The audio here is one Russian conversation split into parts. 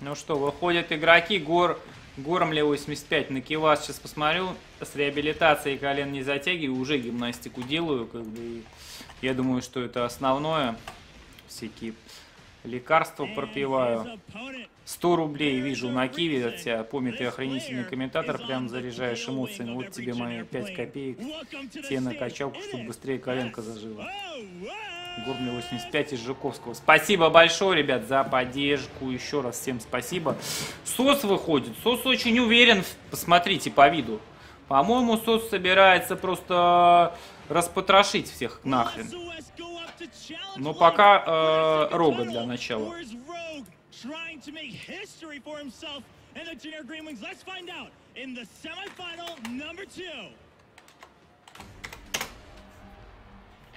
Ну что, выходят игроки. Гор, Гормле 85 на кивас. Сейчас посмотрю. С реабилитацией колен не затягиваю. Уже гимнастику делаю. Как бы, я думаю, что это основное. Всякие лекарства пропиваю. 100 рублей вижу на Киви от тебя. Помни, ты охренительный комментатор, прям заряжаешь эмоциями. Вот тебе мои 5 копеек. Тебе на качалку, чтобы быстрее коленка зажила. Гурми 85 из Жуковского. Спасибо большое, ребят, за поддержку. Еще раз всем спасибо. СОС выходит. СОС очень уверен. Посмотрите по виду. По-моему, СОС собирается просто распотрошить всех нахрен. Но пока э, Рога для начала.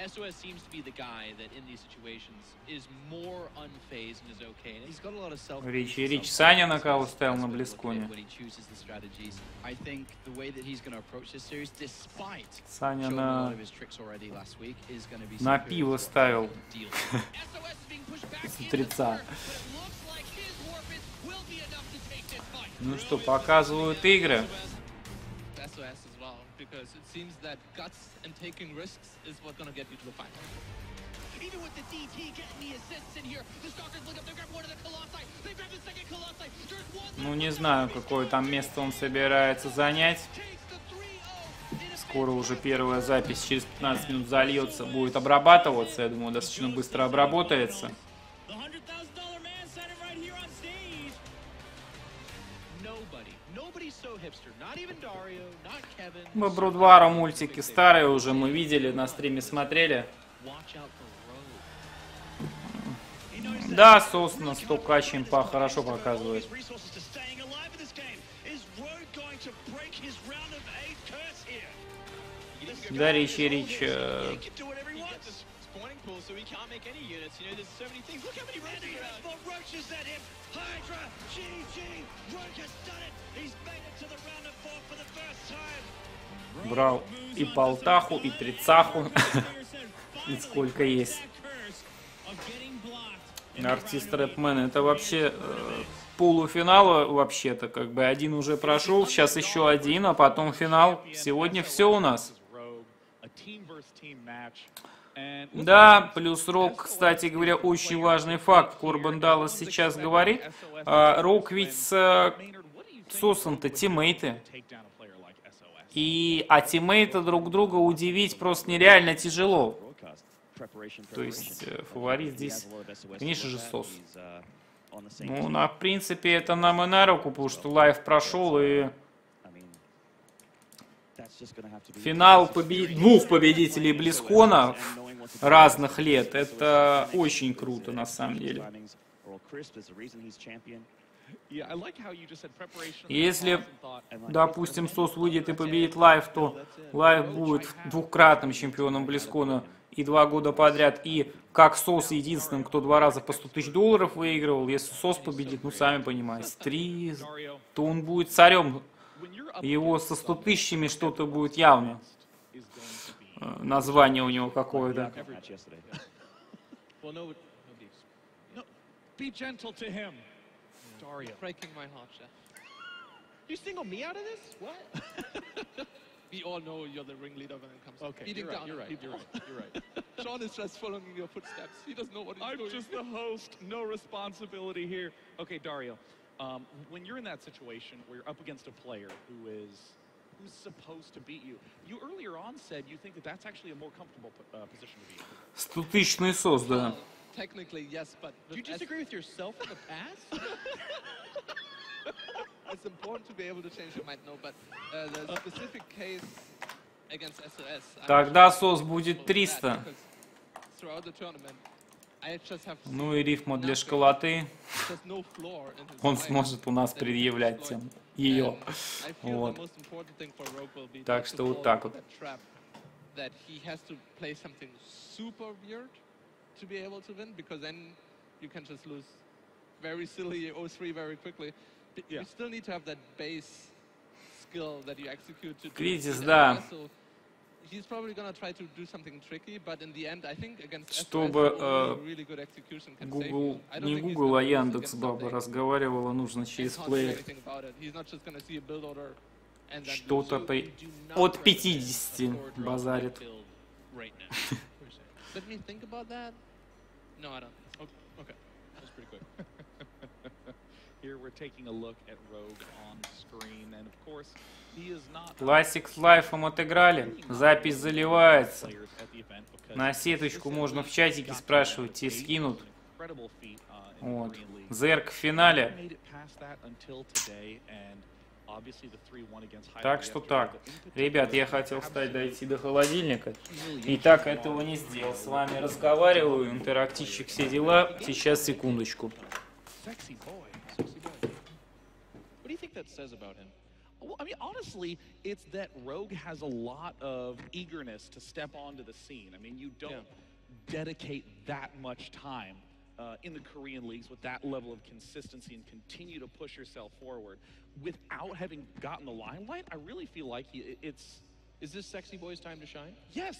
SOS seems to be the guy that in these situations is more unfazed and is okay. And he's got a lot of self Ричи Рич Саня на кого ставил на Близконе. when he chooses the strategies. I think the way that he's going to approach this series, despite Саня на, of his tricks already last week, is going to be на пиво ставил. fight. Ну что, показывают игры. Because it seems that guts and taking risks is what's going to get you to the final. Even with the DT getting the assists in here, the Stalkers look up, they grab one of the Colossi, they grab the second Colossi, there's one Ну не знаю, какое там место он собирается занять. takes the 3-0. Скоро уже первая запись через 15 минут зальется, будет обрабатываться. Я думаю, достаточно быстро обработается. Kevin. Бобрудвара мультики старые уже мы видели, на стриме смотрели. Да, сос на 100 кач импа хорошо показывает. Да, Ричи Рич э, Брал и полтаху, и трицаху, и сколько есть. Артист Рэпмен, это вообще э, полуфинала вообще-то, как бы один уже прошел, сейчас еще один, а потом финал. Сегодня все у нас. Да, плюс Рок, кстати говоря, очень важный факт. Корбан Даллас сейчас говорит. А, Рок ведь с Сосом-то тиммейты. И, а тиммейта друг друга удивить просто нереально тяжело. То есть э, фаворит здесь, конечно же, Сос. Ну, на, в принципе, это нам и на руку, потому что Лайф прошел, и финал побед... двух победителей Близкона разных лет, это очень круто, на самом деле. Если, допустим, Сос выйдет и победит Лайф, то Лайф будет двукратным чемпионом Близкона и два года подряд. И как Сос единственным, кто два раза по 100 тысяч долларов выигрывал, если Сос победит, ну сами понимаете, три, то он будет царем. Его со 100 тысячами что-то будет явно. Э, Название у него какое-то. Be gentle to him. Dario. Breaking my heart, Chef. You single me out of this? What? we all know you're the ringleader when it comes to Okay, beating you're right, down you're on right, people. you're right, you're right. Sean is just following in your footsteps. He doesn't know what he's I'm doing. just the host, no responsibility here. Okay, Dario, um, when you're in that situation where you're up against a player who is who's supposed to beat you, you earlier on said you think that that's actually a more comfortable uh, position to be in. 100 тысячный Сос, да. Well, Technically, yes, but Do you disagree with yourself in the past? it's important to be able to change your mind. No, but uh, the specific case against SOS. Тогда Сос будет for that 300. because Throughout the tournament, I just have Ну и рифма для школоты. Он сможет у нас предъявлять тем ее. Вот. Так что вот так вот. that he has to play something super weird to be able to win because then you can just lose very silly 0-3 very quickly. But Yeah. You still need to have that base skill that you execute to Кризис, да. So he's probably gonna try to do something tricky, but in the end, I think against Чтобы, э, really good execution can save Google, не Google, а Яндекс Баба разговаривала, нужно через плеер. anything about it. He's not just gonna see a build order and then lose. Что-то при... От try to 50 afford Rogue базарит. Let me think about that. No, I don't. Oh, okay, that was pretty quick. Here we're taking a look at Rogue on screen, and of course, he is not. Classic с лайфом отыграли, запись заливается. На сеточку можно в чатике спрашивать, те скинут. uh, Вот. Зерк в финале. Made it past that until today, and obviously the 3-1 against Highland Так что так. Ребят, я хотел встать, дойти до холодильника. И так этого не сделал. С вами разговариваю, интерактивчик, все дела. Сейчас, секундочку. Well, I mean, honestly, it's that Rogue has a lot of eagerness to step onto the scene. I mean, you don't Yeah. dedicate that much time uh, in the Korean leagues with that level of consistency and continue to push yourself forward without having gotten the limelight. I really feel like he, it's Is this sexy boy's time to shine? Yes,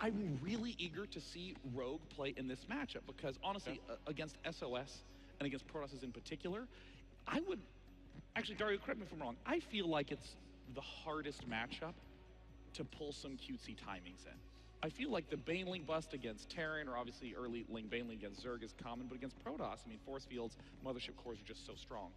I'm really eager to see Rogue play in this matchup because honestly, uh, against SOS and against Protoss in particular, I would actually, Dario, correct me if I'm wrong. I feel like it's the hardest matchup to pull some cutesy timings in. I feel like the Baneling bust against Terran, or obviously early Ling Baneling against Zerg is common, but against Protoss, I mean, force fields, mothership cores are just so strong.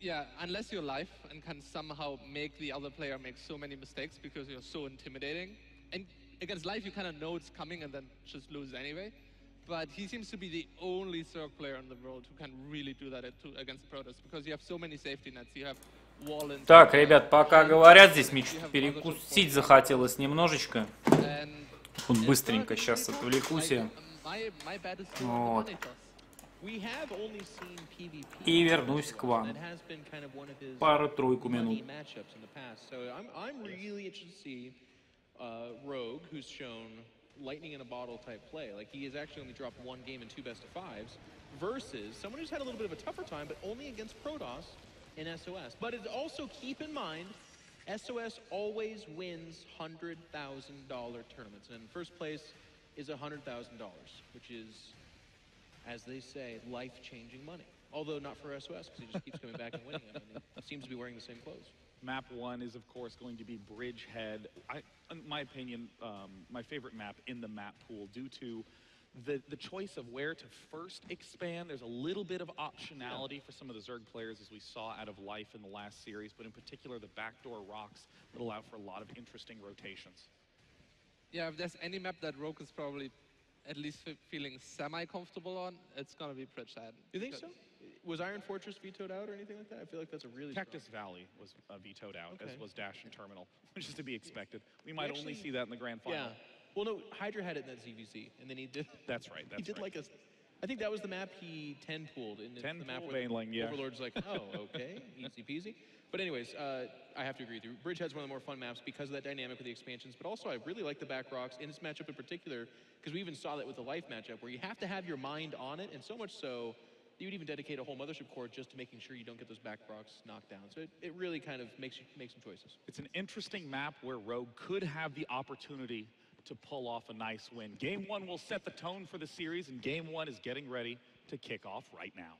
Yeah, unless you're live and can somehow make the other player make so many mistakes because you're so intimidating. And against live, you kind of know it's coming and then just lose anyway. But he seems to be the only Zerg player in the world who can really do that at- to, against Protoss because you have so many safety nets. You have Wallens. Так, you have- ребят, пока говорят, здесь мне you что-то have перекусить Mothership захотелось немножечко. Force, and Вот it's быстренько сейчас отвлекусь я. Вот. И вернусь к вам. Пару-тройку минут. uh, lightning in a bottle type play. Like he has actually only dropped one game in two best of fives, versus someone who's had a little bit of a tougher time, but only against Protoss in SOS. But it also keep in mind, SOS always wins hundred thousand dollar tournaments, and first place is hundred thousand dollars, which is, as they say, life-changing money. Although not for SOS, because he just keeps coming back and winning them, and he seems to be wearing the same clothes. Map one is, of course, going to be Bridgehead. I, in my opinion, um, my favorite map in the map pool due to the, the choice of where to first expand. There's a little bit of optionality for some of the Zerg players, as we saw out of life in the last series, but in particular, the backdoor rocks that allow for a lot of interesting rotations. Yeah, if there's any map that Rogue is probably at least feeling semi-comfortable on, it's gonna be Bridgehead. You think so? Was Iron Fortress vetoed out or anything like that? I feel like that's a really strong- Cactus Valley was uh, vetoed out, Okay. as was Dash and Terminal, which is to be expected. We might only actually- see that in the grand final. Yeah. Well, no, Hydra had it in that ZVC, and then he did. That's right, That's he did right. like a. I think that was the map he ten pooled in the- 10 the map where Baneling, yeah. Overlord's like, oh, okay, easy peasy. But anyways, uh, I have to agree with you. Bridgehead's one of the more fun maps because of that dynamic with the expansions, but also I really like the back rocks in this matchup in particular because we even saw that with the life matchup where you have to have your mind on it, and so much so you would even dedicate a whole mothership core just to making sure you don't get those back rocks knocked down. So it, it really kind of makes you make some choices. It's an interesting map where Rogue could have the opportunity to pull off a nice win. Game one will set the tone for the series, and game one is getting ready to kick off right now.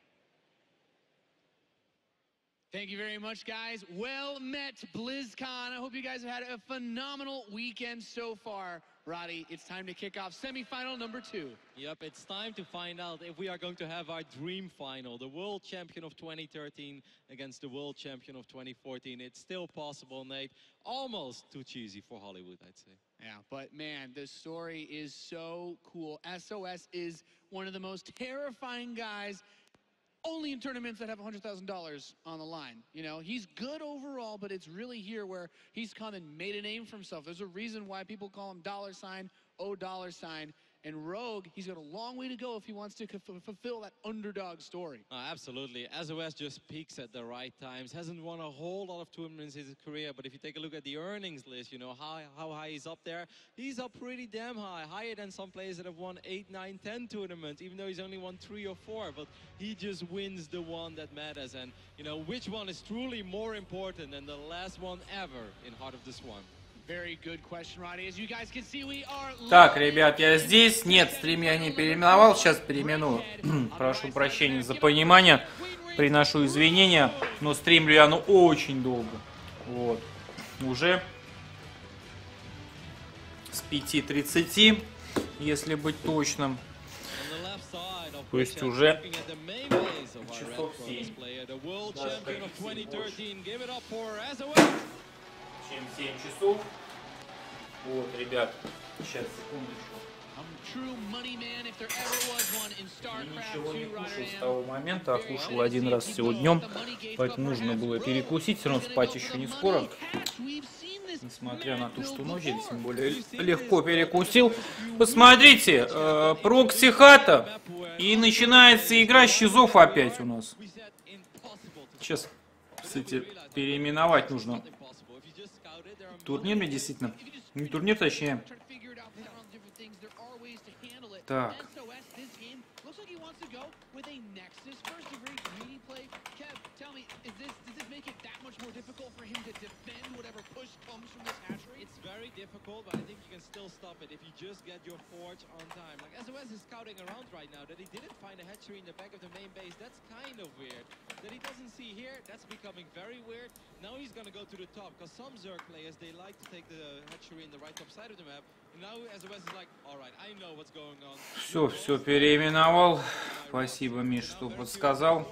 Thank you very much, guys. Well met, BlizzCon. I hope you guys have had a phenomenal weekend so far. Roddy, it's time to kick off semifinal number two. Yep, it's time to find out if we are going to have our dream final. The world champion of 2013 against the world champion of 2014. It's still possible, Nate. Almost too cheesy for Hollywood, I'd say. Yeah, but man, the story is so cool. SOS is one of the most terrifying guys only in tournaments that have $100,000 on the line. You know, he's good overall, but it's really here where he's come and made a name for himself. There's a reason why people call him dollar sign, O dollar sign. And Rogue, he's got a long way to go if he wants to fulfill that underdog story. Uh, absolutely. SOS just peaks at the right times. Hasn't won a whole lot of tournaments in his career, but if you take a look at the earnings list, you know, how, how high he's up there, he's up pretty damn high. Higher than some players that have won 8, 9, 10 tournaments, even though he's only won 3 or 4. But he just wins the one that matters. And, you know, which one is truly more important than the last one ever in Heart of the Swarm? Very good question, Roddy. As you guys can see, we are Так, ребят, я здесь. Нет, стрим я не переименовал. Сейчас переименую. Прошу прощения за понимание. Приношу извинения. Но стримлю я, ну, очень долго. Вот. Уже с 5.30, если быть точным. То есть уже часов Red Cross семь. player, the world Даже чем 7 часов. Вот, ребят. Сейчас, секундочку. Ничего не 2, кушал с того момента, а кушал один раз всего днем, поэтому нужно было перекусить, все равно спать еще не скоро. Несмотря на то, что ночью, тем более легко перекусил. Посмотрите, э, прокси хата, и начинается игра щизов опять у нас. Сейчас, кстати, переименовать нужно. impossible. If you just scout it, there are Турнир мне действительно. Не турнир, точнее. Так. Like he wants to go with a Nexus first degree greedy play. Kev, tell me, is this does this make it that much more difficult for him to defend whatever push comes from this hatchery? It's very difficult, but I think you can still stop it if you just get your forge on time. Like SOS is scouting around right now that he didn't find a hatchery in the back of the main base. That's kind of weird. That he doesn't see here, that's becoming very weird. Now he's gonna go to the top because some Zerg players they like to take the hatchery in the right top side of the map. Все, все переименовал. Спасибо, Миш, что подсказал.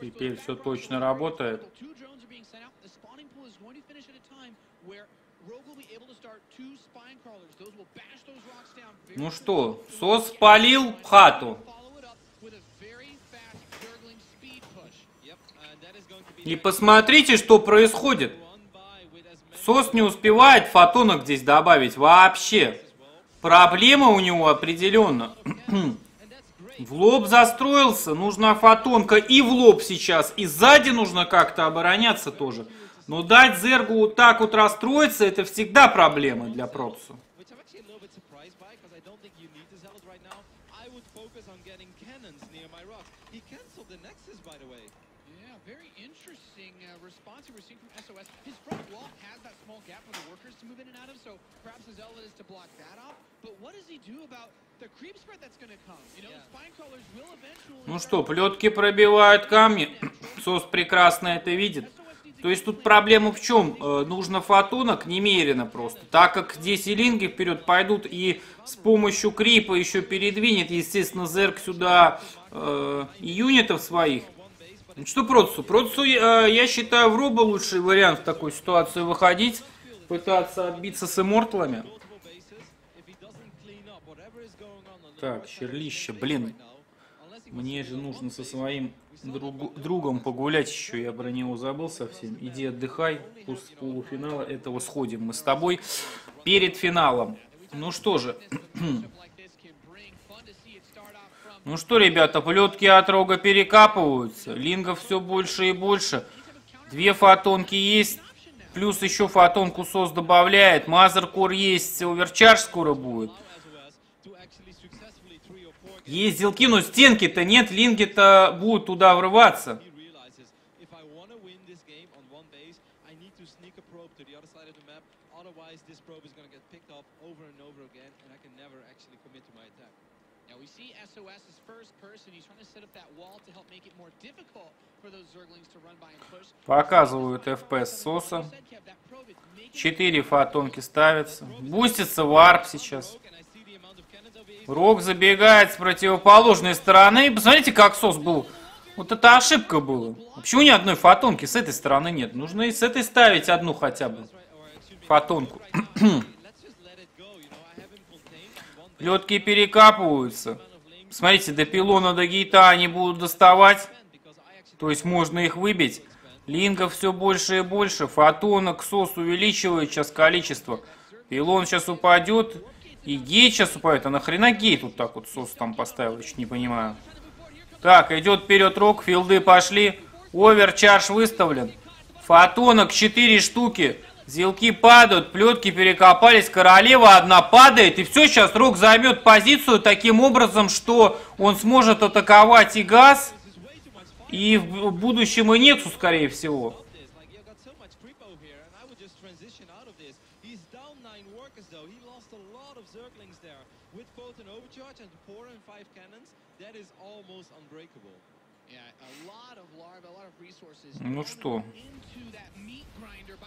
Теперь все точно работает. Two drones are being sent И посмотрите, что происходит. СОС не успевает фотонок здесь добавить вообще. Проблема у него определенно. В лоб застроился, нужна фотонка и в лоб сейчас, и сзади нужно как-то обороняться тоже. Но дать Зергу вот так вот расстроиться, это всегда проблема для Пропсу. by the way. Yeah, very interesting uh, response here we're seeing from SOS. His front wall has that small gap for the workers to move in and out of, so perhaps his zealot is to block that off. But what does he do about the creep spread that's going to come? You know, Yeah. spine crawlers will eventually. Ну что, плетки пробивают камни. СОС прекрасно это видит. То есть тут проблема в чем? Э, нужно фотонок немерено просто. Так как здесь и линги вперед пойдут и с помощью крипа еще передвинет, естественно, Зерк сюда э, юнитов своих. Ну что Процу? Процу, э, я считаю, в Роба лучший вариант в такой ситуации выходить, пытаться отбиться с иммортлами. Так, base блин. Мне же нужно со своим другу- другом погулять еще, я про него забыл совсем. Иди отдыхай, после полуфинала этого сходим мы с тобой перед финалом. Ну что же, like this can bring fun to see it start off from. Ну что, ребята, плетки от рога перекапываются, лингов все больше и больше. Две фотонки есть, плюс еще фотонку СОС добавляет, Мазеркор есть, оверчарж скоро будет. Есть зелки, но стенки-то нет, линги-то будут туда врываться. Otherwise, this probe is going to get picked up over and over again, and I can never actually commit to my attack. Now we see SOS first person. He's trying to set up that wall to help make it more difficult for those Zerglings to run by and push. Показывают FPS СОСа. Четыре фотонки ставятся. Бустится варп сейчас. Рок забегает с противоположной стороны. Посмотрите, как сос был. Вот это ошибка была. Почему ни одной фотонки с этой стороны нет? Нужно и с этой ставить одну хотя бы. Фотонку. Let's just let it go. You know, I have him Летки перекапываются. Смотрите, до пилона, до гейта они будут доставать. То есть можно их выбить. Лингов все больше и больше. Фотонок, сос увеличивает сейчас количество. Пилон сейчас упадет. И гейт сейчас упадет. А нахрена гейт вот так вот сос там поставил? Еще не понимаю. Так, идет вперед рок. Филды пошли. Оверчарж выставлен. Фотонок 4 штуки. Зелки падают, плетки перекопались, королева одна падает, и все, сейчас Рок займет позицию таким образом, что он сможет атаковать и газ, И в будущем и Нексу, скорее всего. With both an overcharge and four and five cannons, that is almost unbreakable. Ну что,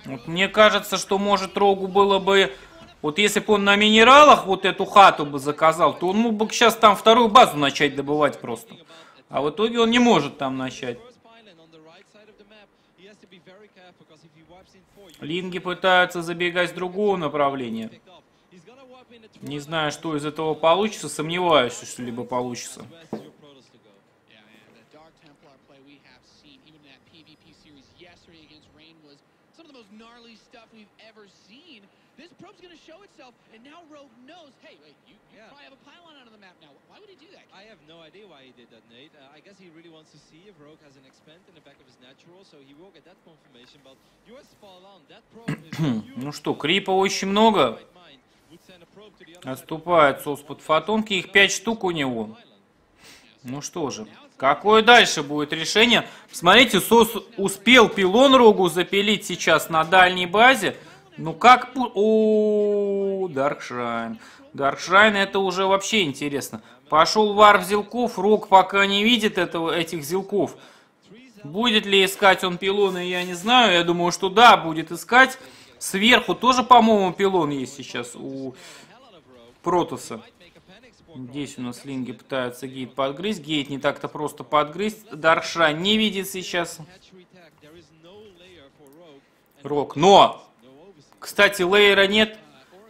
вот мне кажется, что может Рогу было бы... Вот если бы он на минералах вот эту хату бы заказал, то он мог бы сейчас там вторую базу начать добывать просто. А в итоге он не может там начать. Линги пытаются забегать с другого направления. Не знаю, что из этого получится, сомневаюсь, что что-либо получится. West is your Protoss to go. Yeah, and the Dark Templar play we have seen, even in that PvP series yesterday against Rain, was some of the most gnarly stuff we've ever seen. This probe's going to show itself, and now Rogue knows, hey, wait, you, you Yeah. probably have a pylon out of the map now. Why would he do that? I have no idea why he did that, Nate. Uh, I guess he really wants to see if Rogue has an expand in the back of his natural, so he will get that confirmation. But yours spot on. That probe is. Ну что, крипа очень много. Отступает сос под фотонки, их 5 штук у него. Ну что же, какое дальше будет решение? Смотрите, СОС успел пилон Рогу запилить сейчас на дальней базе. Ну как... О, Dark Shrine. Dark Shrine это уже вообще интересно. Пошел warp зилков, Рог пока не видит этого, этих зилков. Будет ли искать он пилоны, я не знаю. Я думаю, что да, будет искать. Сверху тоже, по-моему, пилон есть сейчас у Протоса. Здесь у нас линги пытаются гейт подгрызть. Гейт не так-то просто подгрызть. Дарша не видит сейчас Рок. Но. Кстати, лейера нет.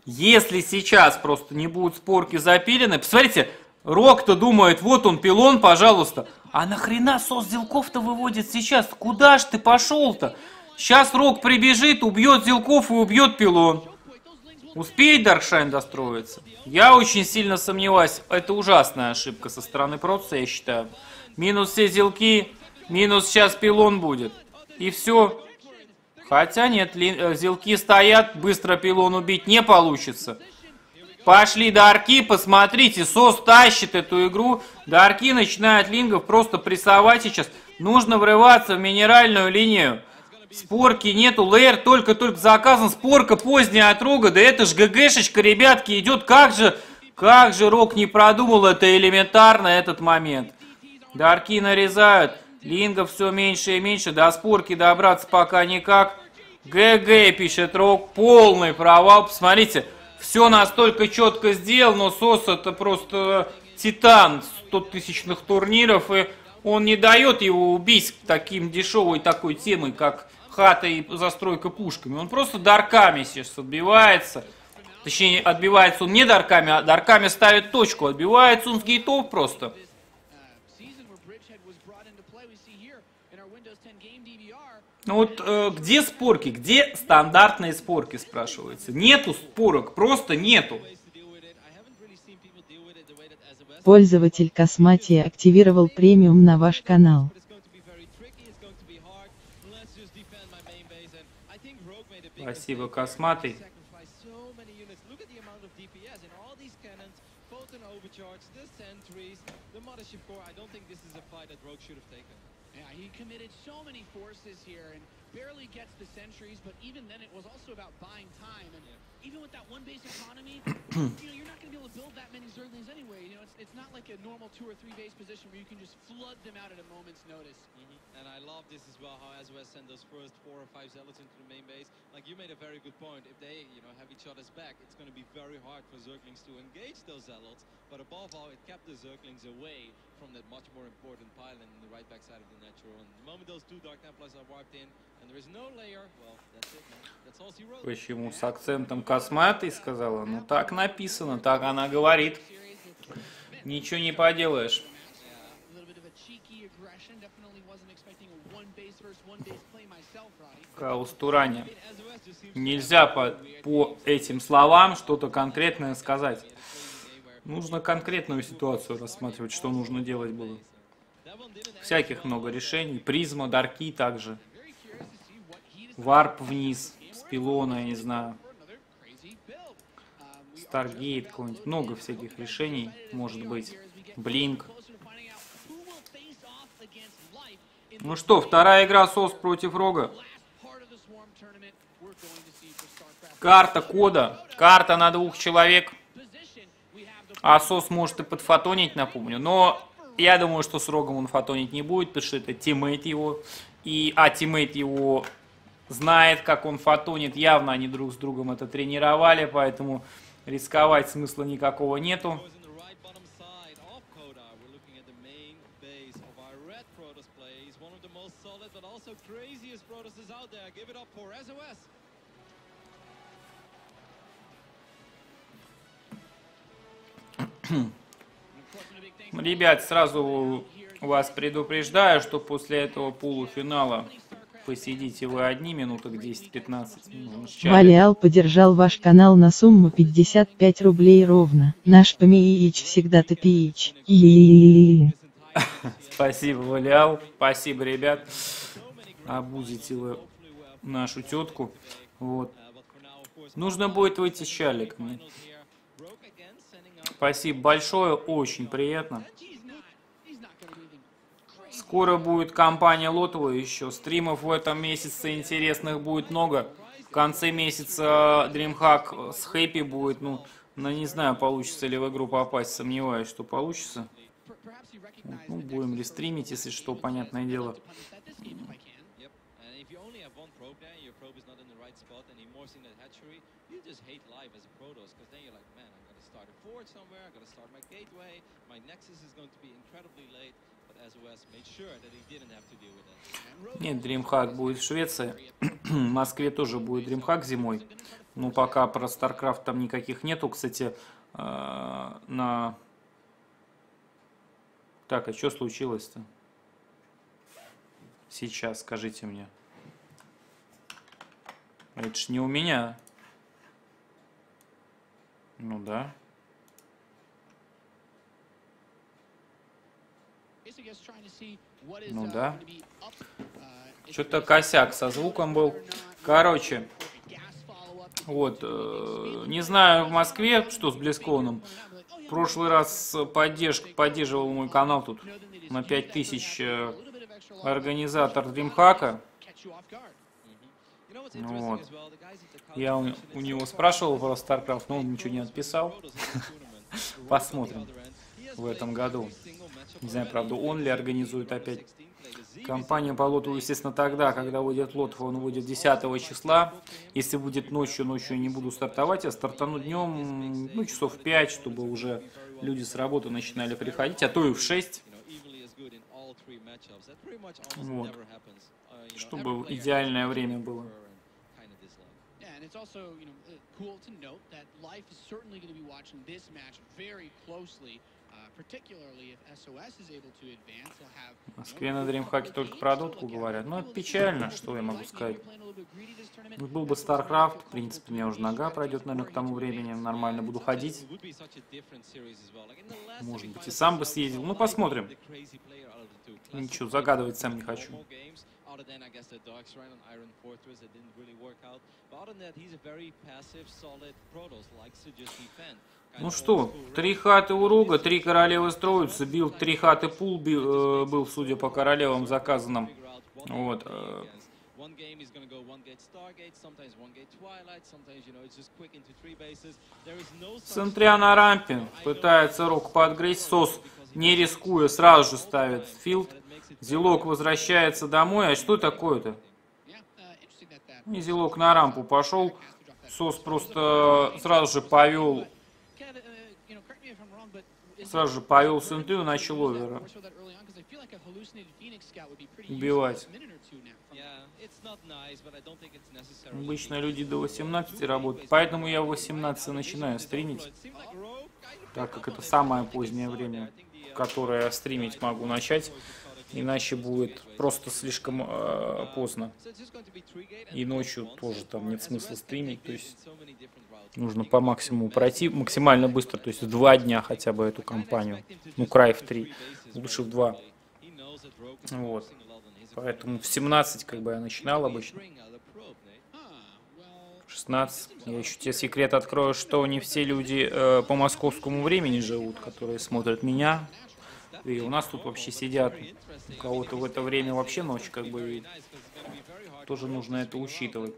Если сейчас просто не будут спорки запилены... Посмотрите, Рок-то думает, вот он, пилон, пожалуйста. А нахрена сос Зелков-то выводит сейчас? Куда ж ты пошел-то? Сейчас Рок прибежит, убьет Зелков и убьет пилон. Успеет Даркшайн достроиться? Я очень сильно сомневаюсь. Это ужасная ошибка со стороны Протса, я считаю. Минус все зелки, минус сейчас пилон будет. И все. Хотя нет, э, зелки стоят, быстро пилон убить не получится. Пошли дарки, посмотрите, СОС тащит эту игру. Дарки начинают лингов просто прессовать сейчас. Нужно врываться в минеральную линию. Спорки нету, лейер только-только заказан, спорка поздняя от рога, да это ж ГГшечка, ребятки, идет, как же, как же Рок не продумал это элементарно, этот момент. Дарки нарезают, лингов все меньше и меньше, до спорки добраться пока никак. ГГ, пишет Рок, полный провал, посмотрите, все настолько четко сделал, но Сос это просто титан 100 тысячных турниров, и он не дает его убить таким дешевой такой темой, как хата и застройка пушками. Он просто дарками сейчас отбивается. Точнее, отбивается он не дарками, а дарками ставит точку. Отбивается он с гейтов просто. Ну вот э, где спорки? Где стандартные спорки, спрашивается? Нету спорок, просто нету. ways to deal with it. I haven't really seen here and barely gets the sentries, but even then it was also about buying time. And even with that one base economy, you know, you're not going to be able to build that many Zerglings anyway. You know, it's, it's not like a normal two or three base position where you can just flood them out at a moment's notice. Mm-hmm. And I love this as well, how SOS sent those first four or five zealots into the main base. Like you made a very good point. If they, you know, have each other's back, it's going to be very hard for Zerglings to engage those zealots. But above all, it kept the Zerglings away from that much more important pylon in the right back side of the natural. And the moment those two Dark Templars are wiped in, and there is no layer, well, that's it, man. That's all she wrote. Почему с акцентом косматый сказала? Ну так написано, так она говорит. Ничего не поделаешь. Хаос Туране. Нельзя по, по этим словам что-то конкретное сказать. Нужно конкретную ситуацию рассматривать, что нужно делать было. Всяких много решений. Призма, дарки также. Варп вниз, с пилона, я не знаю. Старгейт какой-нибудь. Много всяких решений может быть. Блинк. Ну что, вторая игра СОС против Рога. Карта Кода. Карта на двух человек. Position, we have the А СОС может и подфотонить, напомню. Но я думаю, что с Рогом он фотонить не будет, потому что это тиммейт его. И, а тиммейт его знает, как он фотонит. Явно они друг с другом это тренировали, поэтому рисковать смысла никакого нету. Red Protoss craziest Protosses out there. Give it up for SOS. Ребят, сразу вас предупреждаю, что после этого полуфинала посидите вы одни минуток 10-15. Ну. Валиал поддержал ваш канал на сумму 55 рублей ровно. Наш Памиич всегда топиич. Спасибо, Валиал. Спасибо, ребят. Обузите вы нашу тетку. Вот. Нужно будет выйти с чаликами. Спасибо большое, очень приятно. Скоро будет компания Лотова еще. Стримов в этом месяце интересных будет много. В конце месяца DreamHack с Хэппи будет. Ну, но не знаю, получится ли в игру попасть. Сомневаюсь, что получится. Ну, будем ли стримить, если что, понятное дело. Just hate life as a Protoss, because then you're like, forge somewhere, I'm gonna start my gateway, my Nexus is going to be incredibly late, but SOS made sure that he didn't have to deal with that. Нет, DreamHack будет в Швеции. В Москве тоже будет DreamHack зимой. Но пока про StarCraft там никаких нету. Кстати, э, на... Так, а что случилось-то? Сейчас, скажите мне. Это ж не у меня. Ну да. Ну да. Что-то косяк со звуком был. Короче, вот, э, не знаю в Москве, что с Близконом. В прошлый раз поддерж, поддерживал мой канал тут на 5000 э, организатор Дримхака. Ну вот. Я у, у него спрашивал про StarCraft, но он ничего не отписал. Посмотрим в этом году. Не знаю, правда, он ли организует опять. Компания по лоту, естественно, тогда, когда выйдет лот, он выйдет 10 числа. Если будет ночью, ночью не буду стартовать, я стартану днем, ну, часов в 5, чтобы уже люди с работы начинали приходить, а то и в 6, Вот. Чтобы идеальное время было. Cool to note that Life is certainly going to be watching this match very closely, uh. В Москве на Дримхаке только про дотку говорят. Ну, это печально, что я могу сказать. Был бы StarCraft, в принципе, у меня уже нога пройдет, наверное, к тому времени, нормально буду ходить. Может быть, и сам бы съездил. Ну, посмотрим. Ничего, загадывать сам не хочу. Other than, I guess, the Darks ran on Iron Fortress, it didn't really work out. But other than that, he's a very passive, solid Protoss, likes to just defend. Ну что, три хаты у Рога, три королевы строятся, бил три хаты пул би- э, был, судя по королевам заказанным. Вот, One game he's gonna go one gate Stargate, sometimes one gate Twilight, sometimes, you know, it's just quick into three bases. There is no Центря на рампе, пытается Рог подгрызть, Сос, не рискуя, сразу же ставит филд. Зелок возвращается домой, а что такое-то? uh, И Зелок на рампу пошел, Сос просто сразу же повел, сразу же повел сентрю и начал овера. Убивать. Обычно люди до 18 работают, поэтому я в 18 начинаю стримить, так как это самое позднее время, которое стримить могу начать, иначе будет просто слишком э, поздно. И ночью тоже там нет смысла стримить, то есть нужно по максимуму пройти максимально быстро, то есть в два дня хотя бы эту кампанию, ну край в три, лучше в два. Вот. Поэтому в 17 как бы я начинал обычно. bring out a probe, Nate. 16. Я еще тебе секрет открою, что не все люди э, по московскому времени живут, которые смотрят меня. И у нас тут вообще сидят, у кого-то в это время вообще ночь, как бы, и тоже нужно это учитывать.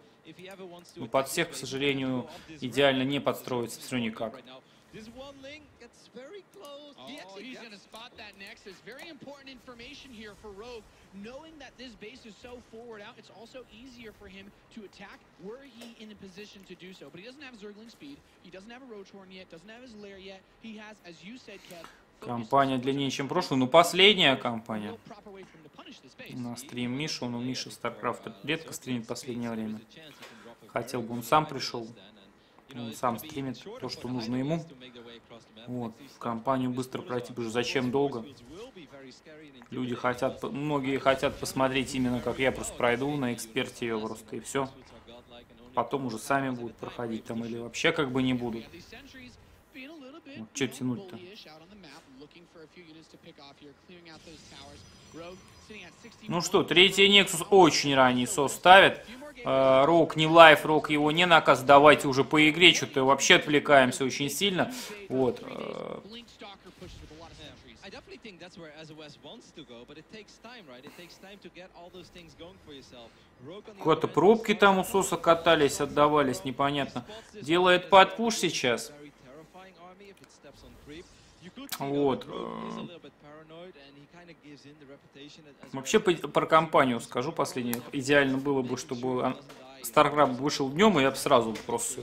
Но под всех, к сожалению, идеально не подстроиться все никак. Very close. Oh, he's going to spot that nexus. Very important information here for Rogue. Knowing that this base is so forward out, it's also easier for him to attack were he in a position to do so. But he doesn't have Zergling speed. He doesn't have a Roach Horn yet. Doesn't have his lair yet. He has, as you said, Kev, Компания длиннее, чем прошлую. Ну, последняя компания. На стрим Миша, но Миша StarCraft редко стримит в последнее время. Хотел бы он сам пришел. Он сам стримит то, что нужно ему. Вот, в компанию быстро пройти, потому что зачем долго? Люди хотят, многие хотят посмотреть именно как я просто пройду на эксперте ее просто и все. Потом уже сами будут проходить там или вообще как бы не будут. Вот know, тянуть-то? bullyish out on the map, looking for a few units to pick off here, clearing out those towers. Rogue sitting at 61. Ну что, третий Nexus очень ранний СОС ставит. Э, Рок не лайф, Рок его не наказ. Давайте уже по игре, что-то вообще отвлекаемся очень сильно. Вот. э, Blink Stalker pushes with a lot of sentries. I definitely think that's where SOS wants to go, but it takes time, right? It takes time to get all those things going for yourself. Rogue on the Куда-то пробки там у Соса катались, отдавались, непонятно. Делает подпуш сейчас. Вот, э, Вообще про компанию скажу последнее. Идеально было бы, чтобы StarCraft вышел днем, и я бы сразу просто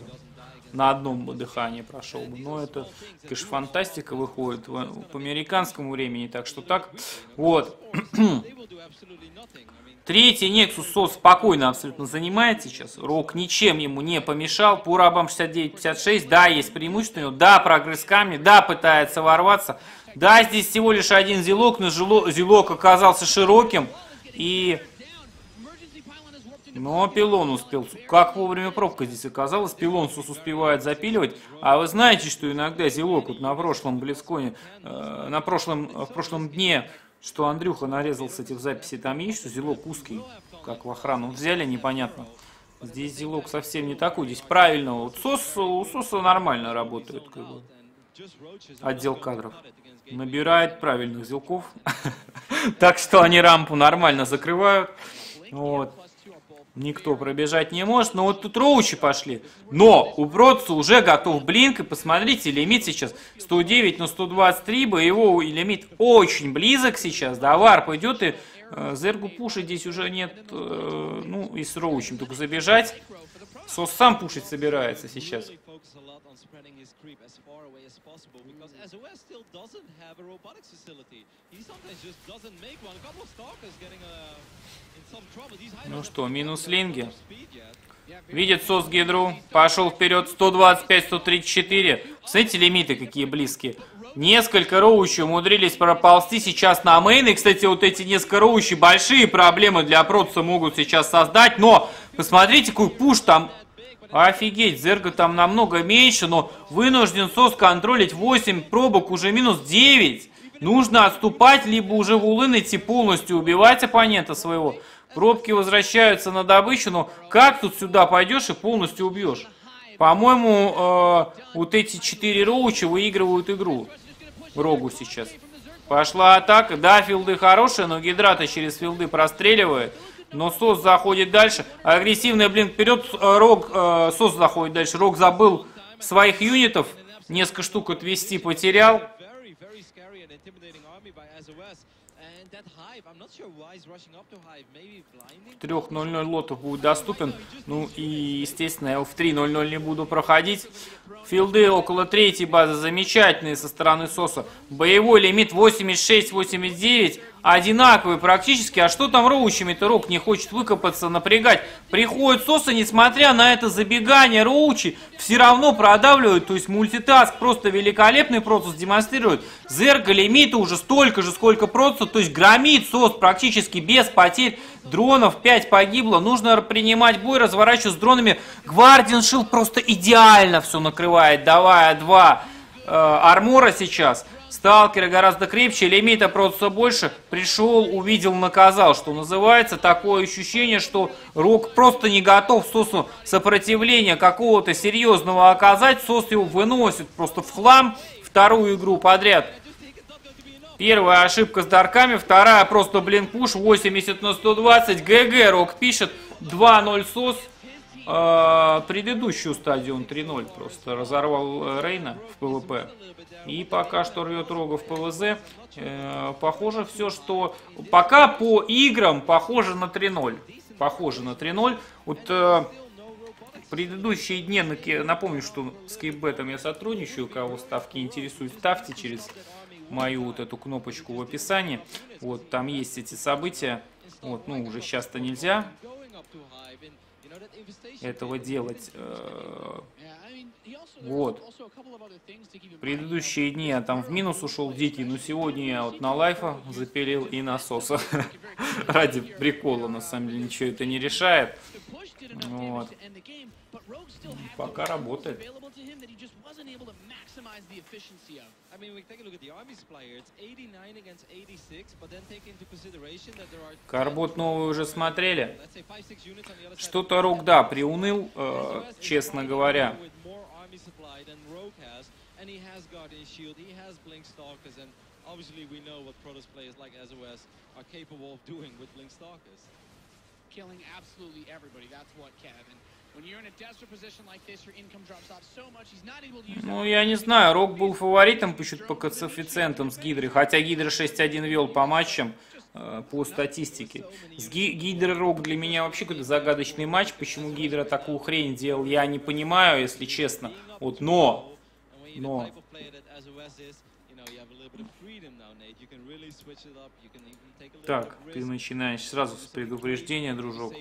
на одном дыхании прошел бы. Но это, конечно, фантастика выходит по американскому времени, так что так. Вот. Третий Nexus SOS спокойно абсолютно занимает сейчас. Рок ничем ему не помешал. По рабам 69-56, да, есть преимущество. Да, прогресс камни, да, пытается ворваться. Да, здесь всего лишь один зелок, но зелок оказался широким. И... Но пилон успел. Как вовремя пробка здесь оказалась. Пилон СОС успевает запиливать. А вы знаете, что иногда зелок вот на прошлом Близконе, э, на прошлом, в прошлом дне, что Андрюха нарезал с этих записей, там есть, что зелок узкий, как в охрану взяли, непонятно. Здесь зелок совсем не такой, здесь правильно. Вот СОС, у СОСа нормально работает, как бы. Отдел кадров. Набирает правильных зелков. Так что они рампу нормально закрывают. Вот. Никто пробежать не может. Но вот тут роучи пошли. Но у Бродса уже готов блинк. И посмотрите, лимит сейчас 109 на 123. Боевой лимит очень близок сейчас. Да, варп идет и Зергу пушить здесь уже нет. э, ну, и с роучем только забежать. Сос сам пушить собирается сейчас. uh, Ну что, минус линги. Видит СОС Гидру, пошел вперед, 125-134. Смотрите, лимиты какие близкие. Несколько роучей умудрились проползти сейчас на мейн. И, кстати, вот эти несколько роучей большие проблемы для Протса могут сейчас создать. Но, посмотрите, какой пуш там. Офигеть, Зерга там намного меньше, но вынужден СОС контролить 8 пробок, уже минус 9. Нужно отступать, либо уже в улын идти полностью, убивать оппонента своего. Пробки возвращаются на добычу, но как тут сюда пойдешь и полностью убьешь? По-моему, э, вот эти четыре роуча выигрывают игру. Рогу сейчас. Пошла атака. Да, филды хорошие, но Гидрата через филды простреливает. Но Сос заходит дальше. Агрессивный блин вперед. Э, Рог, э, Сос заходит дальше. Рог забыл своих юнитов. Несколько штук отвести потерял. Blinding? 3.00 лотов будет доступен. Ну и, естественно, я в 3.00 не буду проходить. Филды около третьей базы замечательные со стороны СОСа. Боевой лимит 86-89. Одинаковый практически. А что там роучами-то Рок не хочет выкопаться, напрягать? Приходит СОСа, несмотря на это забегание роучи, все равно продавливают. То есть мультитаск просто великолепный процесс демонстрирует. Зерга лимита уже столько же, сколько процесса. То есть громит СОС практически без потерь. Дронов 5 погибло. Нужно принимать бой, разворачиваться с дронами. Гвардиан Шилд просто идеально все накрывает, давая два э, армора сейчас. Сталкеры гораздо крепче, лимита просто больше. Пришел, увидел, наказал, что называется. Такое ощущение, что Рок просто не готов Сосу сопротивления какого-то серьезного оказать. Сос его выносит просто в хлам вторую игру подряд. Первая ошибка с дарками, вторая просто blink push, 80 на 120, GG Рог пишет, 2-0 СОС. А, предыдущую стадию он 3-0 просто разорвал э, Рейна в PvP. И пока что рвет Рога в PvZ. Э, похоже все, что... Пока по играм похоже на 3-0. Похоже на 3-0. Вот э, предыдущие дни, напомню, что с Кейбетом я сотрудничаю, кого ставки интересуют, ставьте через мою вот эту кнопочку в описании. Вот, там есть эти события. Вот, ну, уже сейчас-то нельзя этого делать. Э, вот. Предыдущие дни я там в минус ушел дикий, но сегодня я вот на лайфа запилил и насоса. Ради прикола, на самом деле, ничего это не решает. Вот. Пока работает. Карбот новый уже смотрели. Что-то Рок, да, приуныл, э, честно говоря. obviously we know what Protoss players like SOS are capable of doing with Blink Stalkers. Killing absolutely everybody, that's what Kevin. Ну, я не знаю, Рок был фаворитом почему-то по коэффициентам с Гидрой, хотя Гидра 6-1 вел по матчам э, по статистике. С Ги Гидра Рок для меня вообще какой-то загадочный матч, почему Гидра такую хрень делал, я не понимаю, если честно. Вот, но, но, так, ты начинаешь сразу с предупреждения, дружок.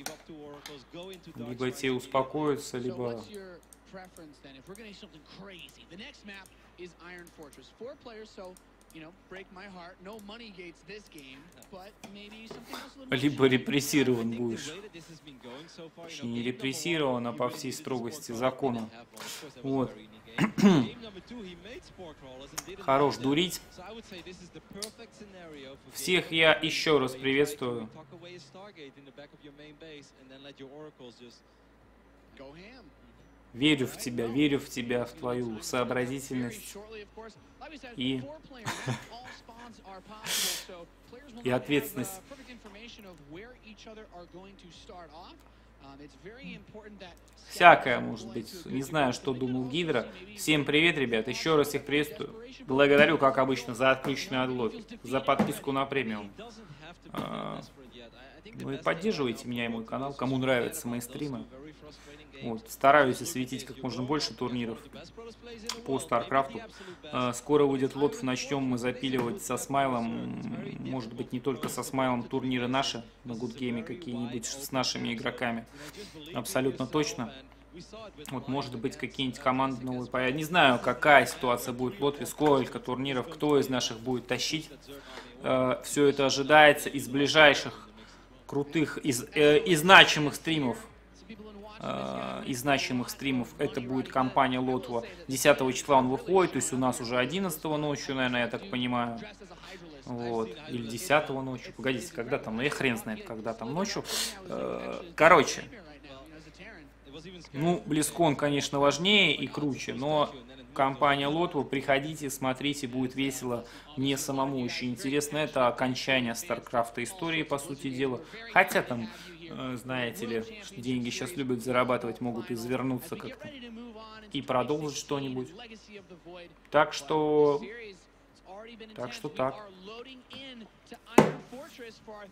Либо те успокоятся, либо... Либо репрессирован будешь. Не репрессирован, а по всей строгости закона. Вот. Хорош дурить. Всех я еще раз приветствую. Верю в тебя, верю в тебя, в твою сообразительность и, и ответственность. Всякое может быть. Не знаю, что думал Гидра. Всем привет, ребят. Еще раз всех приветствую. Благодарю, как обычно, за отключенный отлог, за подписку на премиум. А, вы поддерживаете меня и мой канал, кому нравятся мои стримы. Вот, стараюсь осветить как можно больше турниров по Старкрафту. А, скоро выйдет Лотв, начнем мы запиливать со Смайлом, может быть не только со Смайлом, турниры наши на Гудгейме какие-нибудь с нашими игроками. Абсолютно точно. Вот, может быть, какие-нибудь команды новые появятся. Не знаю, какая ситуация будет в Лотве, сколько турниров, кто из наших будет тащить. А, Все это ожидается из ближайших крутых, из, э, из значимых стримов э, из значимых стримов это будет компания Лотва. 10 числа он выходит, то есть у нас уже 11 ночью, наверное, я так понимаю. Вот. Или 10 ночью. Погодите, когда там? Ну, я хрен знает, когда там ночью. Э, короче. Ну, Близкон, конечно, важнее и круче, но компания Лотва, приходите, смотрите, будет весело. Мне самому очень интересно. Это окончание Старкрафта истории, по сути дела. Хотя там знаете ли, деньги сейчас любят зарабатывать, могут извернуться как-то и продолжить что-нибудь. Так что... Так что так.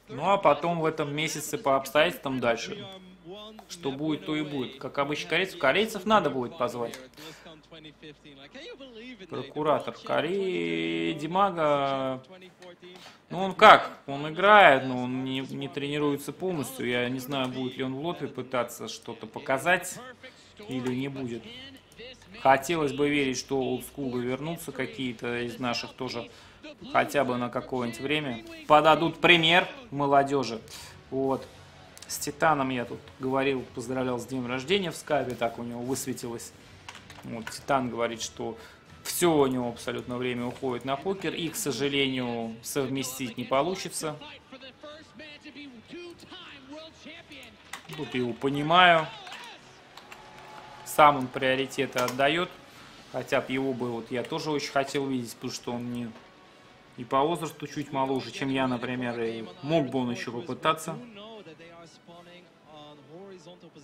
Ну а потом в этом месяце по обстоятельствам дальше. Что будет, то и будет. Как обычно корейцев. Корейцев надо будет позвать. Прокуратор Кореи Димага. Ну он как? Он играет, но он не, не тренируется полностью. Я не знаю, будет ли он в Лотве пытаться что-то показать или не будет. Хотелось бы верить, что олдскулы вернутся какие-то из наших тоже хотя бы на какое-нибудь время. Подадут пример молодежи. Вот. С Титаном я тут говорил, поздравлял с днем рождения в скайпе, так у него высветилось. Вот, Титан говорит, что все у него абсолютно время уходит на покер, и, к сожалению, совместить не получится. Тут его понимаю. Сам он приоритеты отдает. Хотя бы его бы вот я тоже очень хотел видеть, потому что он мне И по возрасту чуть моложе, чем я, например, и мог бы он еще попытаться.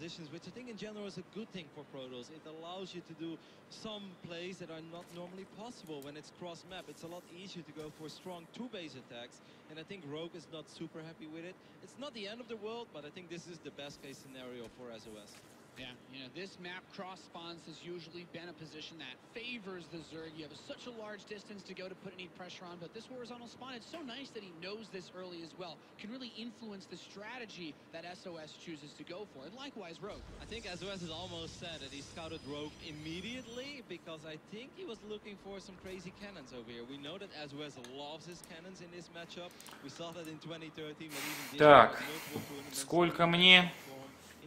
Positions, which I think in general is a good thing for Protoss. It allows you to do some plays that are not normally possible when it's cross map. It's a lot easier to go for strong two base attacks, and I think Rogue is not super happy with it. It's not the end of the world, but I think this is the best case scenario for SOS. Yeah, you know, this map cross spawns has usually been a position that favors the Zerg. You have such a large distance to go to put any pressure on, but this horizontal spawn, it's so nice that he knows this early as well. Can really influence the strategy that SOS chooses to go for. And likewise, Rogue. I think SOS has almost said that he scouted Rogue immediately because I think he was looking for some crazy cannons over here. We know that SOS loves his cannons in this matchup. We saw that in 2013, but even this Так, year, multiple tournaments, сколько мне?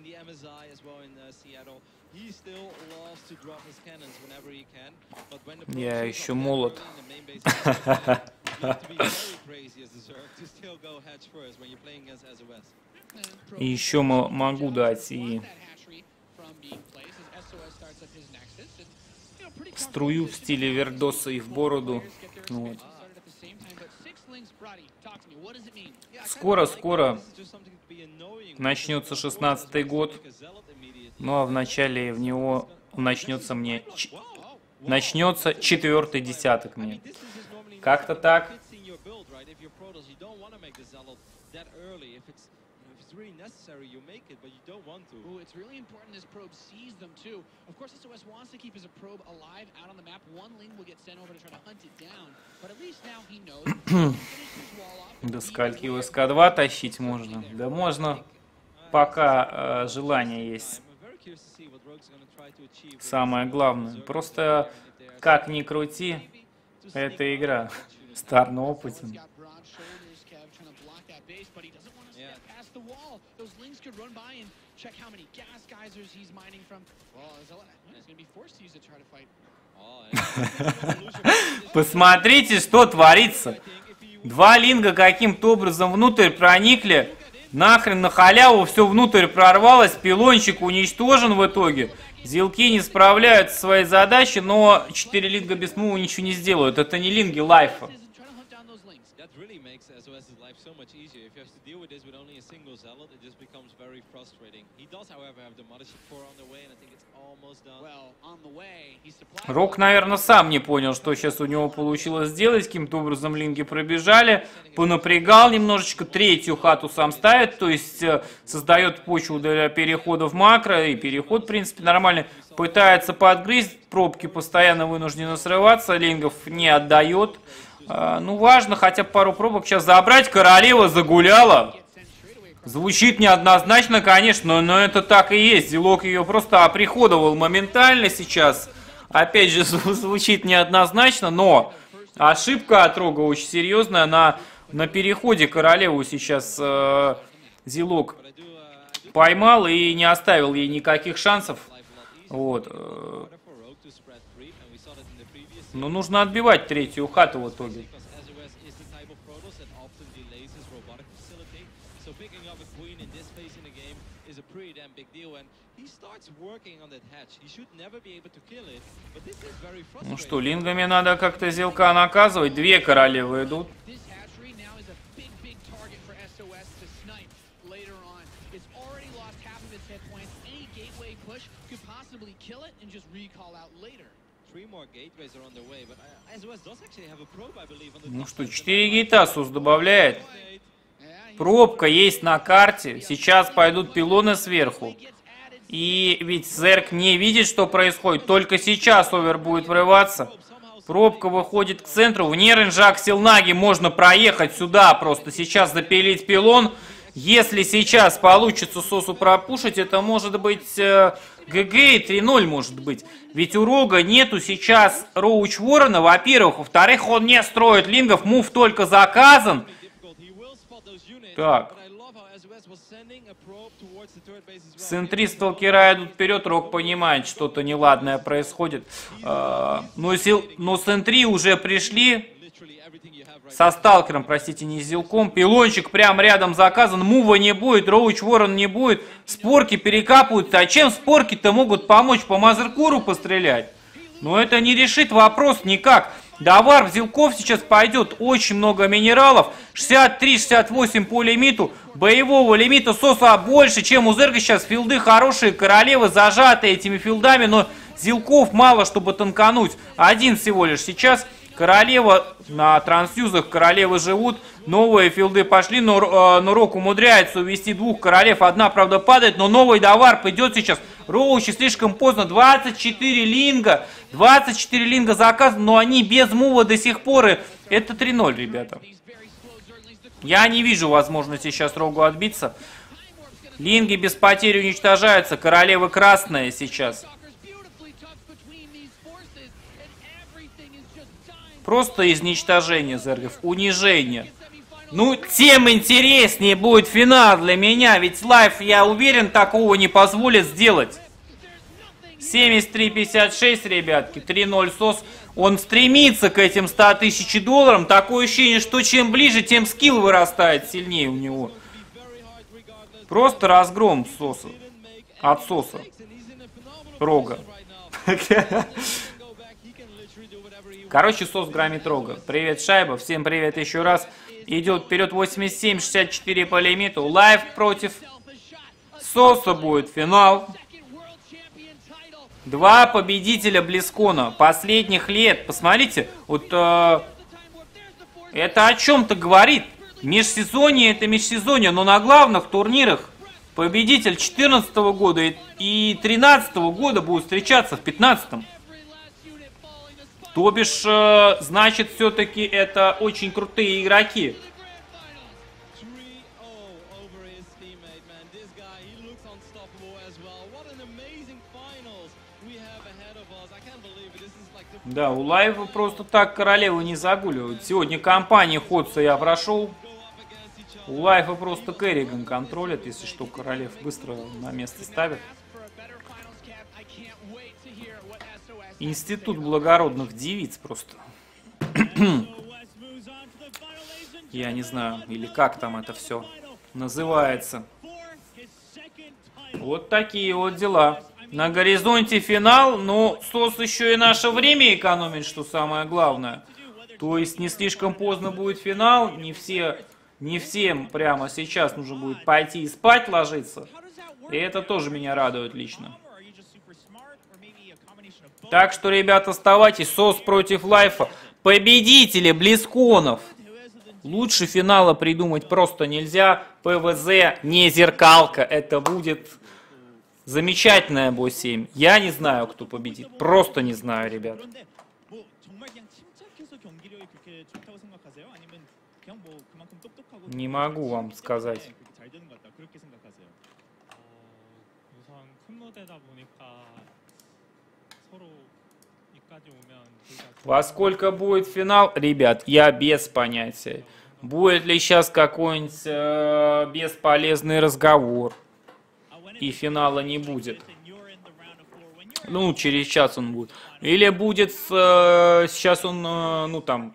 The MSI as well in uh, Seattle, he still loves to drop his cannons whenever he can. But when the Я еще молод. early in the main base, you have to be very crazy as a Zerg to still go hedge first when you're playing against SOS. И еще мо- могу дать и струю в стиле Вердоса и в бороду. Вот. Скоро-скоро начнется 16 год. Ну а в начале в него начнется мне... ч- Начнется четвертый десяток мне. Как-то так. Really necessary, you make it, but you don't want to. Ooh, it's really important this probe sees them too. Of course, SOS wants to keep his probe alive out on the map. One link will get sent over to try to hunt it down, but at least now he knows. До скольки aware СК-2 тащить можно? Да можно, пока э, желание есть. Самое главное. Просто как ни крути, это игра. Стар на опыте. Could run by and check how many gas geysers he's mining from. Well, Zealot, he's going to be forced to use it to try to fight. Yeah. Посмотрите, что творится. Два линга каким-то образом внутрь проникли. Нахрен на халяву все внутрь прорвалось. Пилончик уничтожен в итоге. Зилки не справляются со своей задачей, но 4 линга без мува ничего не сделают. Это не линги лайфа. Is trying to hunt down those links. That really makes SOS's life so much easier. If you have to deal with this with only a single Zealot, it just becomes very frustrating. He does, however, have the Mothership Core on the way, and I think it's almost done. Well, on the way, he's supplied. Рок, наверное, сам не понял, что сейчас у него получилось сделать. Каким-то образом линги пробежали. Понапрягал немножечко. Третью хату сам ставит. То есть э, создает почву для перехода в макро. И переход, в принципе, нормальный. Пытается подгрызть. Пробки постоянно вынуждены срываться. Лингов не отдает. А, Ну, важно хотя бы пару пробок сейчас забрать. Королева загуляла. Звучит неоднозначно, конечно, но это так и есть. Зелок ее просто оприходовал моментально сейчас. Опять же, зв- звучит неоднозначно, но ошибка от Рога очень серьезная. На, на переходе королеву сейчас э, Зелок поймал и не оставил ей никаких шансов. Вот. Но нужно отбивать третью хату в итоге. Ну что, лингами надо как-то Зелка наказывать. Две королевы идут. Kill it and just recall out later. Uh, Ну что, side. 4 гейта Сус добавляет. Пробка есть на карте. Сейчас пойдут пилоны сверху. И ведь Зерк не видит, что происходит. Только сейчас Овер будет врываться. Пробка выходит к центру. Вне ренжа Силнаги можно проехать сюда. Просто сейчас запилить пилон. Если сейчас получится Сосу пропушить, это может быть э, ГГ и 3-0 может быть. Ведь у Рога нету сейчас Роуч Ворона, во-первых. Во-вторых, он не строит лингов. Мув только заказан. Так. Центри сталкера идут вперед, Рок понимает, что-то неладное происходит. А, но, но центри уже пришли Literally everything you have right со сталкером, простите, не зилком. Пилончик прям рядом заказан, мува не будет, Роуч Ворон не будет. Спорки перекапываются. А чем спорки-то могут помочь по Мазеркуру пострелять? Но это не решит вопрос никак. Давар, Зилков сейчас пойдет. Очень много минералов. 63-68 по лимиту. Боевого лимита Соса больше, чем у Зерга сейчас. Филды хорошие, королевы зажаты этими филдами, но Зилков мало, чтобы танкануть. Один всего лишь сейчас. Королева на трансюзах, королевы живут. Новые филды пошли, но, э, но Рок умудряется увести двух королев. Одна, правда, падает, но новый давар пойдет сейчас. Роучи слишком поздно. 24 линга. 24 линга заказан, но они без мува до сих пор. И это 3-0, ребята. Я не вижу возможности сейчас Рогу отбиться. Линги без потери уничтожаются. Королева красная сейчас. Просто изничтожение, Зергов. Унижение. Ну, тем интереснее будет финал для меня, ведь лайф, я уверен, такого не позволит сделать. 73-56, ребятки, 3-0 СОС. Он стремится к этим 100 тысяч долларам. Такое ощущение, что чем ближе, тем скилл вырастает сильнее у него. Просто разгром СОСа. От СОСа. Рога. Короче, СОС громит Рога. Привет, Шайба. Всем привет еще раз. Идет вперед 87-64 по лимиту. Лайв против Соса будет финал. Два победителя Близкона последних лет. Посмотрите, вот э, это о чем-то говорит. Межсезонье это межсезонье, но на главных турнирах победитель 2014 года и 2013 года будут встречаться в 2015. То бишь, э, значит, все-таки это очень крутые игроки. Да, у Лайва просто так королеву не загуливают. Сегодня компания Ходса я прошел. У Лайфа просто Керриган контролит, если что, королев быстро на место ставит. Институт благородных девиц просто. Я не знаю, или как там это все называется. Вот такие вот дела. На горизонте финал, но СОС еще и наше время экономит, что самое главное. То есть не слишком поздно будет финал, не все, не всем прямо сейчас нужно будет пойти и спать ложиться. И это тоже меня радует лично. Так что, ребята, оставайтесь. СОС против Лайфа. Победители Близконов. Лучше финала придумать просто нельзя. ПВЗ не зеркалка. Это будет замечательная бой-7. Я не знаю, кто победит. Просто не знаю, ребят. Не могу вам сказать. Во сколько будет финал? Ребят, я без понятия. Будет ли сейчас какой-нибудь э, бесполезный разговор? И финала не будет. Ну, через час он будет. Или будет э, сейчас он, э, ну там,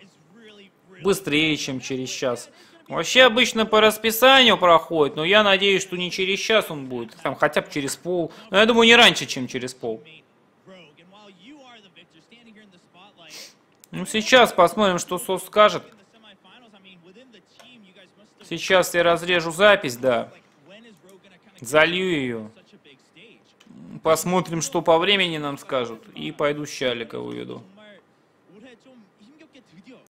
быстрее, чем через час. Вообще обычно по расписанию проходит, но я надеюсь, что не через час он будет, там хотя бы через пол. Но я думаю, не раньше, чем через пол. Ну, сейчас посмотрим, что СОС скажет. Сейчас я разрежу запись, да. Залью ее. Посмотрим, что по времени нам скажут. И пойду Щалика выведу.